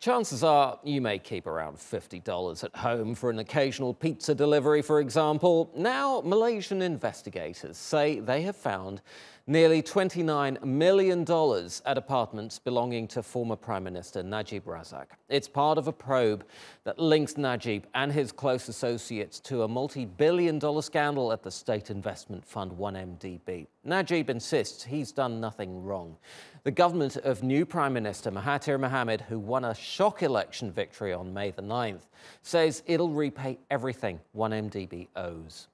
chances are you may keep around $50 at home for an occasional pizza delivery, for example. Now, Malaysian investigators say they have found nearly $29 million at apartments belonging to former Prime Minister Najib Razak. It's part of a probe that links Najib and his close associates to a multi-billion dollar scandal at the state investment fund 1MDB. Najib insists he's done nothing wrong. The government of new Prime Minister Mahathir Mohamad, who won a shock election victory on May the 9th, says it'll repay everything 1MDB owes.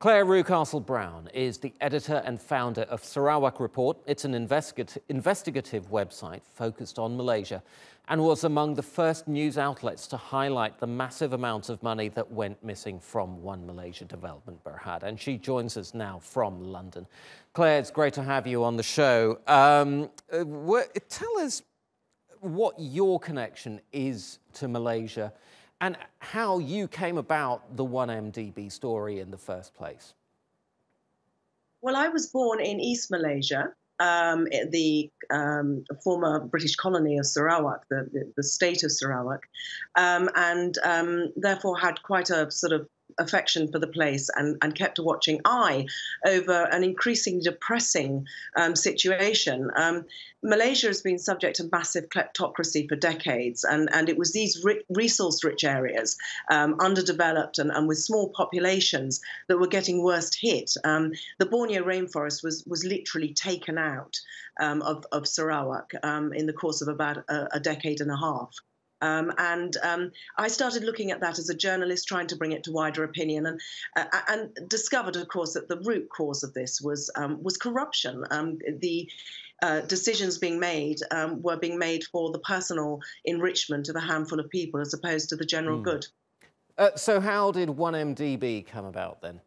Clare Rewcastle Brown is the editor and founder of Sarawak Report. It's an investigative website focused on Malaysia and was among the first news outlets to highlight the massive amounts of money that went missing from One Malaysia Development Berhad. And she joins us now from London. Clare, it's great to have you on the show. Um, uh, tell us what your connection is to Malaysia and how you came about the 1MDB story in the first place. Well, I was born in East Malaysia, um, the um, former British colony of Sarawak, the, the, the state of Sarawak, um, and um, therefore had quite a sort of affection for the place and, and kept a watching eye over an increasingly depressing um, situation. Um, Malaysia has been subject to massive kleptocracy for decades, and, and it was these ri- resource rich areas, um, underdeveloped and, and with small populations, that were getting worst hit. Um, the Borneo rainforest was, was literally taken out um, of, of Sarawak um, in the course of about a, a decade and a half. Um, and um, I started looking at that as a journalist, trying to bring it to wider opinion, and uh, and discovered, of course, that the root cause of this was um, was corruption. Um, the uh, decisions being made um, were being made for the personal enrichment of a handful of people, as opposed to the general mm. good. Uh, so, how did 1MDB come about then?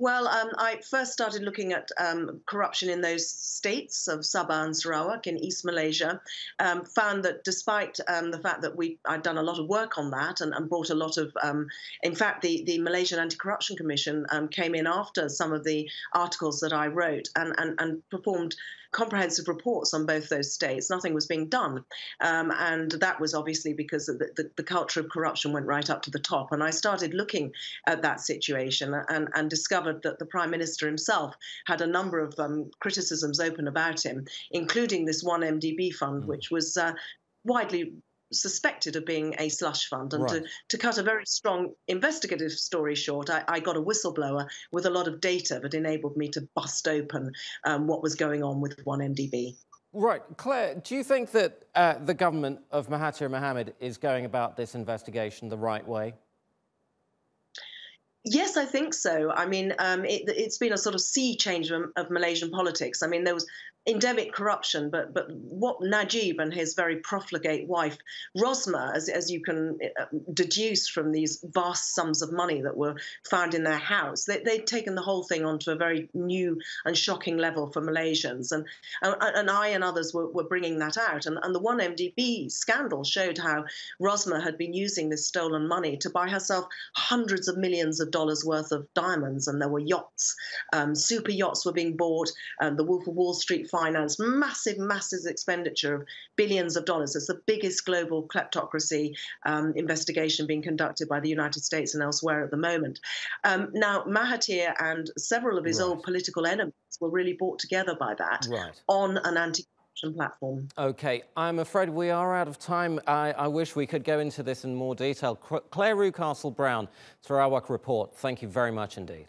Well, um, I first started looking at um, corruption in those states of Sabah and Sarawak in East Malaysia. Um, found that despite um, the fact that we I'd done a lot of work on that and, and brought a lot of, um, in fact, the, the Malaysian Anti-Corruption Commission um, came in after some of the articles that I wrote and, and, and performed comprehensive reports on both those states. Nothing was being done. Um, and that was obviously because the, the, the, culture of corruption went right up to the top. And I started looking at that situation and, and discovered that the Prime Minister himself had a number of um, criticisms open about him, including this 1MDB fund, mm. which was uh, widely suspected of being a slush fund. And right. to, to cut a very strong investigative story short, I, I, got a whistleblower with a lot of data that enabled me to bust open um, what was going on with 1MDB. Right. Clare, do you think that uh, the government of Mahathir Mohamad is going about this investigation the right way? Yes, I think so. I mean, um, it, has been a sort of sea change of, of, Malaysian politics. I mean, there was endemic corruption, but but what Najib and his very profligate wife Rosmah, as, as you can uh, deduce from these vast sums of money that were found in their house, they, they'd taken the whole thing onto a very new and shocking level for Malaysians, and and, and I and others were, were bringing that out, and, and the 1MDB scandal showed how Rosmah had been using this stolen money to buy herself hundreds of millions of dollars worth of diamonds, and there were yachts, um, super yachts were being bought, um, the Wolf of Wall Street finance massive, massive expenditure of billions of dollars. It's the biggest global kleptocracy um, investigation being conducted by the United States and elsewhere at the moment. Um, now, Mahathir and several of his right. old political enemies were really brought together by that right. on an anti platform. Okay, I'm afraid we are out of time. I, I, wish we could go into this in more detail. Clare Rewcastle Brown, Sarawak Report, thank you very much indeed.